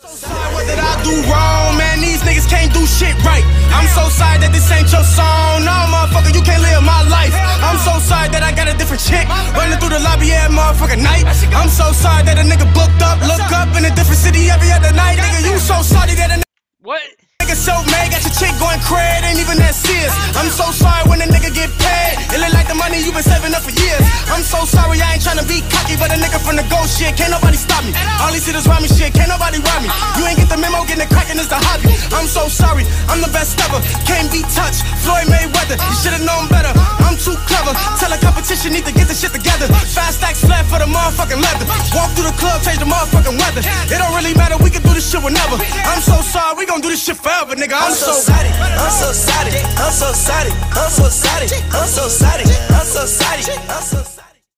Sorry, what did I do wrong, man? These niggas can't do shit right. I'm so sorry that this ain't your song. No, motherfucker, you can't live my life. I'm so sorry that I got a different chick running through the lobby every motherfucking night. I'm so sorry that a nigga booked up, look up in a different city every other night. Nigga, you so sorry that a What? nigga so mad, got your chick going crazy, ain't even that serious. I'm so sorry when a nigga get paid. It look like the money you been saving up for years. I'm so sorry, I ain't tryna be cocky, but a nigga from the ghost shit, can't nobody stop me. All these hitters rhyme me shit, can't nobody memo, cracking is the hobby. I'm so sorry, I'm the best ever. Can't be touched, Floyd Mayweather. You should've known better. I'm too clever. Tell a competition need to get the shit together. Fast stacks flat for the motherfucking leather. Walk through the club, change the motherfucking weather. It don't really matter, we can do this shit whenever. I'm so sorry, we gon' do this shit forever, nigga. I'm, I'm so so sorry, I'm so sorry, I'm so sorry, I'm so sorry, I'm so sorry, I'm so sorry, I'm so sorry.